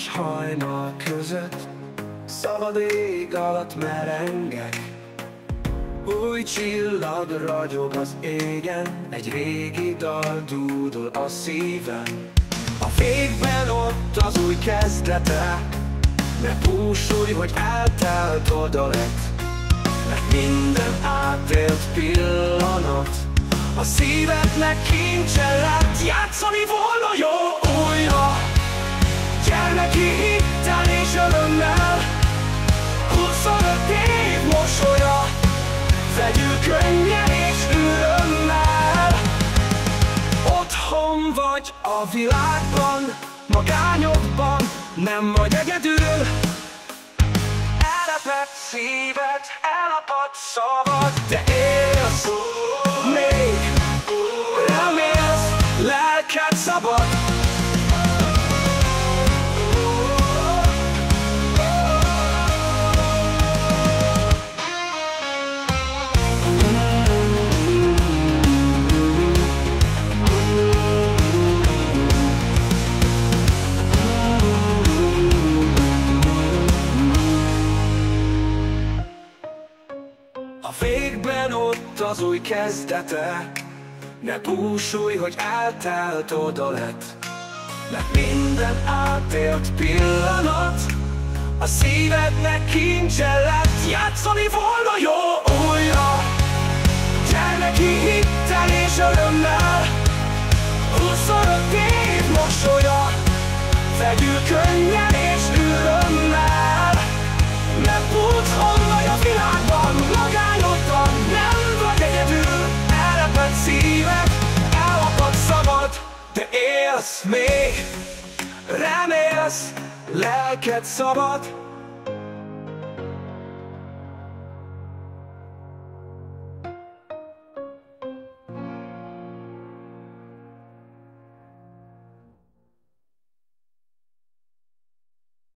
és hajnal között. Szabad ég alatt merengek. Új csillag ragyog az égen. Egy régi dal dúdol a szívem. A végben ott az új kezdete Ne búsulj, hogy eltelt oda lett. Mert minden átélt pillanat A szívednek kincse lett. Játszani volna vagy a világban Magányodban Nem vagy egyedül. Elepett szíved Elapadt szavad De élsz Még Remélsz Lelked szabad A végben ott az új kezdete. Ne búsulj, hogy eltelt oda lett Mert minden átélt pillanat. A szívednek kincse lett. Játszani volna jó újra. Gyermeki hittel és örömmel. Huszonöt év mosolya. Vegyük könnyen élsz még Remélsz, lelked szabad